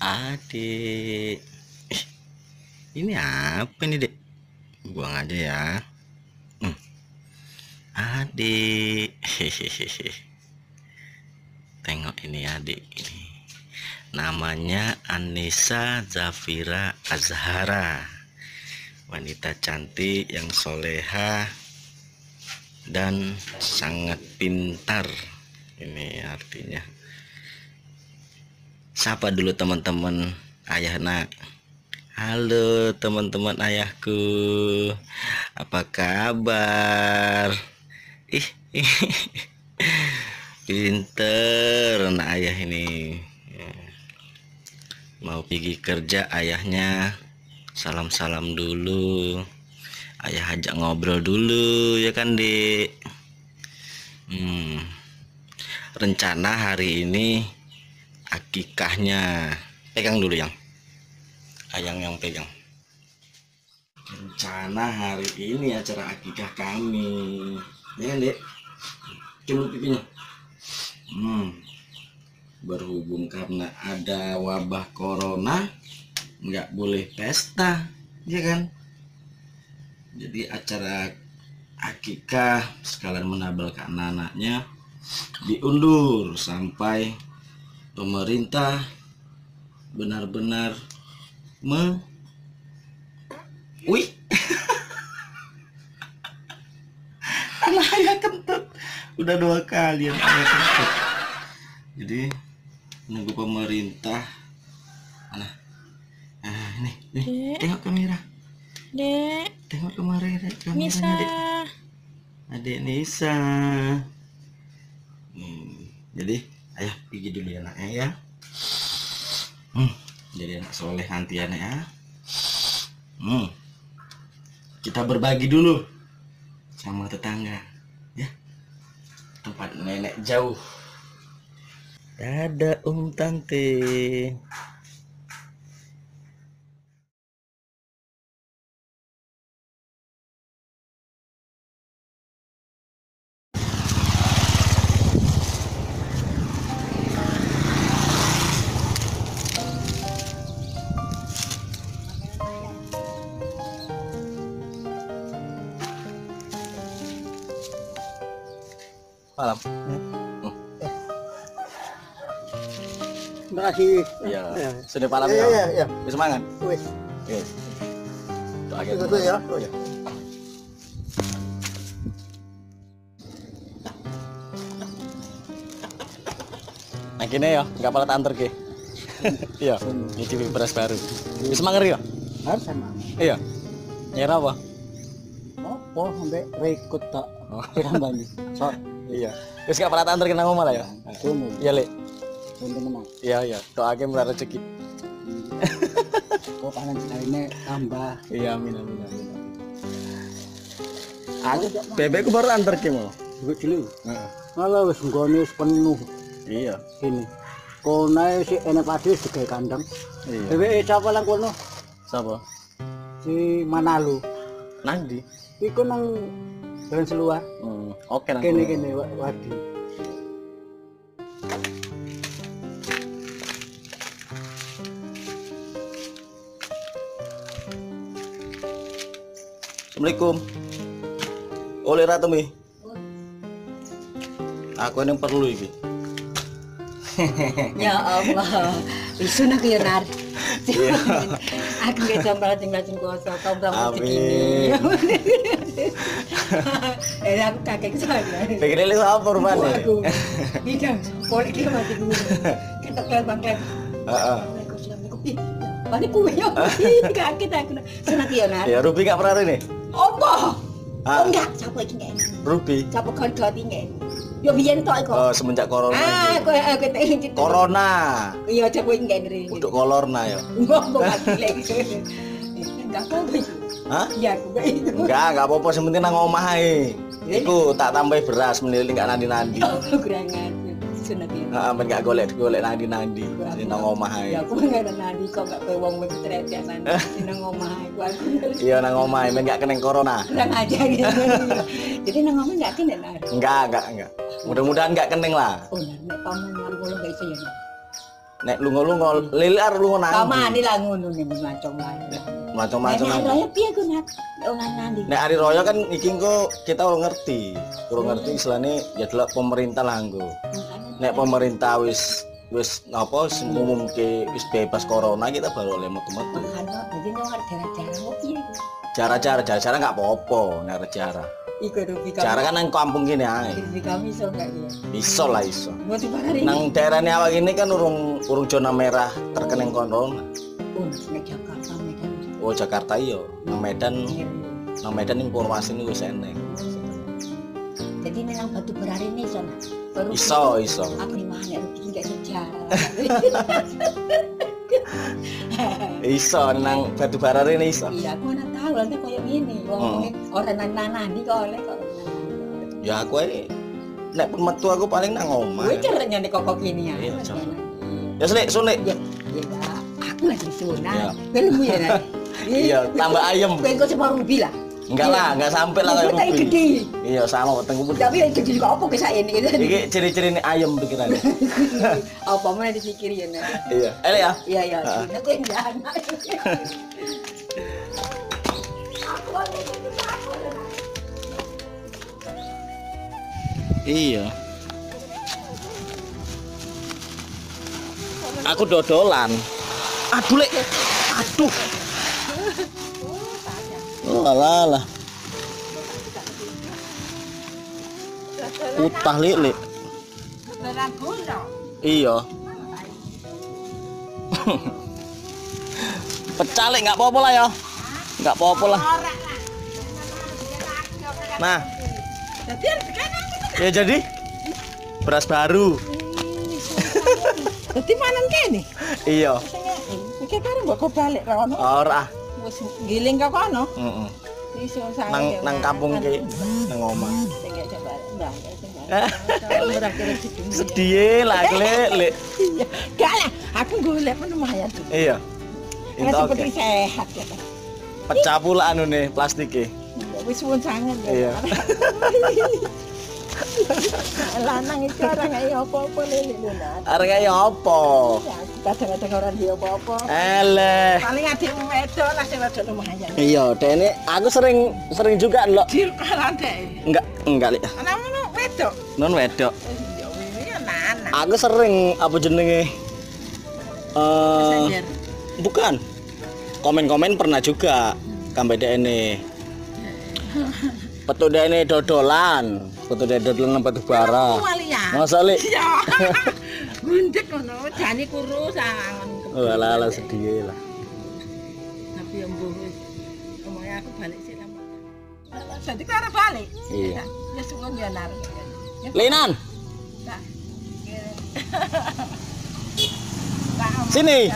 Adik. Ini apa nih, Dek? Buang aja ya. Hmm. Adik. Hehehe. Tengok ini adik ini. Namanya Anissa Zafira Azhara. Wanita cantik yang soleha dan sangat pintar. Ini artinya. Sapa dulu teman-teman ayah nak. Halo teman-teman ayahku. Apa kabar? Ih, ih. Pinter anak ayah ini. Mau pergi kerja ayahnya. Salam-salam dulu. Ayah ajak ngobrol dulu ya kan, Dik? Hmm. Rencana hari ini akikahnya. Pegang dulu yang. Ayang yang pegang. Rencana hari ini acara akikah kami. Ya kan dek? Cuma pipinya. Hmm. Berhubung karena ada wabah corona nggak boleh pesta ya kan? Jadi acara akikah sekalian menabel ke anak-anaknya diundur sampai pemerintah benar-benar me Wih anak ayah kentut. Udah dua kali anak ayah kentut. Jadi nunggu pemerintah. Mana ah ini nih. Dek. tengok kamera. Dek, tengok kemarin kameranya Nisa. dek. Adik Nisa. Hmm, jadi ayah pergi dulu ya anaknya ya. Hmm, jadi anak soleh nanti ya nak ya hmm, kita berbagi dulu sama tetangga ya. Tempat nenek jauh. Ada um tante malam Terima kasih. Iya. Ya. Sudah malam Iya, ya. iya, iya. Bisa semangat. Wes, Oke. Doa itu ya. Oh, ya. Nah gini ya, nggak pala antar ke. Iya, nyicipi beras baru. Bisa mangger ya? Harus sama. Iya. Nyera apa? Apa sampai rekut tak Oh. So, Iya. Terus antar ke nang omah lah ya? kuno. Iya, Lek. Iya, iya. Doake murah rezeki. Kok panen ini tambah. Iya, amin amin amin. Aku bebekku baru antar ke mau. Dulu. Heeh. Malah wis nggone penuh Iya. sini. Konae si enak wis digawe kandang. Iya. Bebek siapa lang kono? Siapa? Si Manalu. Nandi. Iku nang jalan seluar. Hmm. Oke nang. Kene kene wa- wadi. Assalamualaikum. Oleh ratu mi. Aku yang perlu iki. ya Allah. Isu nak ya nar. Iya. Aku nggak jomblo tinggal cing kuasa, kau bilang Amin. begini. Eh, aku kakek saya. Pikir ini apa rupanya? Aku, tidak, boleh dia mati dulu. Kita keluar bangkai. Heeh. Balik kue ya, kaget aku. Sunat ya nar. Ya Ruby gak pernah ini. Apa? Ah. Oh enggak, siapa iki nggak? Ruby. Siapa kon kau tinggal? Yo biyen tok iku. Oh, semenjak corona. Ah, ini. kowe aku tak ingin. Corona. Iya, coba iki nggak dari. Untuk kolorna ya. Enggak, enggak mati lagi. Enggak apa-apa. Hah? Iya, aku enggak itu. Enggak, enggak apa-apa, sementing nang omah ae. Iku tak tambahi beras menilik gak nandi-nandi. Kurangan sunat ya. Heeh, men gak golek-golek nandi-nandi. Sing nang omah ae. Ya aku enggak ada nadi kok enggak kowe wong wis tretya nang nang omah aku. Aku Iya nang omah ae, men gak keneng corona. kurang aja gitu. Jadi nang omah enggak kena nadi. Enggak, enggak, enggak. Mudah-mudahan enggak keneng lah. Oh, nek paman nang kula enggak iso ya. Nek lunga-lunga lilar lunga nang. Kamane lah ngono nih macam lain. Macam-macam. Nek nang. raya piye ku nak orang nandi. Nek hari raya kan iki engko kita ora ngerti. Ora ngerti istilahnya ya delok pemerintah lah engko. Nek pemerintah wis wis napa wis ngumumke wis bebas corona kita baru oleh metu-metu. Jadi cara-cara mau piye. Cara-cara cara nggak apa-apa nek cara. Iku rupi kami. Cara kan nang kampung gini ae. Rupi kami so enggak ya. Iso lah iso. Mau di mana ini? Nang daerah ini awak ini kan urung urung zona merah terkena corona. Oh, nek Jakarta Medan. Oh Jakarta iya, nang Medan, nang Medan informasi ini wis enek. Jadi nang batu berari ini. Baru Iso, iso. Aku di mana rupi enggak sejarah. Iso nang batu bara ini iso. Iya, aku tahu nanti kayak gini. Wong orang nana di kok oleh kok. Ya aku ae nek metu aku paling nang omah. Gue caranya nih kokok ini ya. Iya, cara. Ya sulik, sulik. Ya, ya, aku lagi Iya. sunat. Filmmu ya, Nak? Iya, tambah ayam. Gue kok cuma rubi lah. Enggak lah, enggak sampai lah kayak rupi. gede. Iya, sama wetengku pun. Tapi yang gede juga apa ke saya ini? Iki ciri-ciri ini ayam pikirannya. Apa mana dipikir ya? Iya. Eh ya. Iya, iya. Ah. Aku yang Iya. Aku dodolan. Aduh, Lek. Aduh. Oh, alah, alah. Utah, Lek, Lek. Iya. Pecah, Lek, enggak apa-apa lah ya. Enggak apa-apa lah. Nah, Jadi ya jadi beras baru. Jadi mana kene? Iya. Iki karo mbok balik rono. Ora. Wis giling ka kono. Heeh. Iso sange. Nang nang kampung ki, nang omah. Sedih. Lah, Lek. Iya. Gak lah, aku golek tuh. Iya. Karena Itu seperti sehat ya. Pecah pula anu nih plastiknya. Wis suwun sangat Iya. Ya. Lanang itu orang kayak apa-apa lele lunat. Harga ya apa? Ya, Kadang-kadang orang dia apa-apa. Eleh. Paling adik wedok lah sing wedok lumayan. Iya, Dene aku sering sering juga lho. Dir kalan deh. Enggak, enggak, Lek. Namanya wedok. Non wedok. Ya ini ya nana. Aku sering apa jenenge? Eh, bukan. Komen-komen pernah juga. Kambe ini. Petu ini dodolan. Petu dodolan nang batu bara. Walian. Masa Lek? Ya. Gundek ngono, jane kurus angon. Oh, ala ala sedih lah. Tapi yang mbuh wis. Omongnya aku balik sih lama. Jadi karo balik. Iya. Ya suwun ya nar. Ya Linan, tak. sini.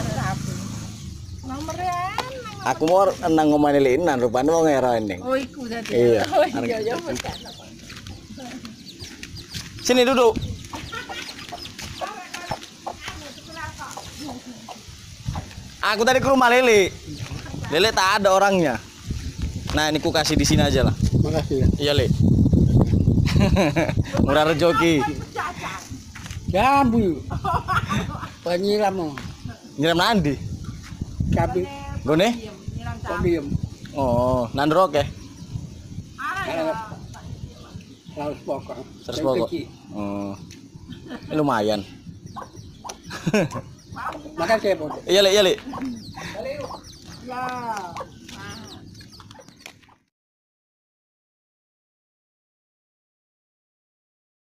Nomornya Aku mau nang ngomongin Linan, rupanya mau ngeroin nih. Oh, iku tadi. Iya. Oh, iya, iya, betul. Sini duduk. Aku tadi ke rumah Lele. Lele tak ada orangnya. Nah, ini ku kasih di sini aja lah. Makasih ya. Iya, Le. Murah rejoki. Jambu. Penyiram. Nyiram nandi. Cabi. Gone? Podium. Oh, nandrok ya. Laus pokok. Terus pokok. Oh. Ini lumayan. Makasih ya, Bos. Iya, Le, iya, Le. Ya.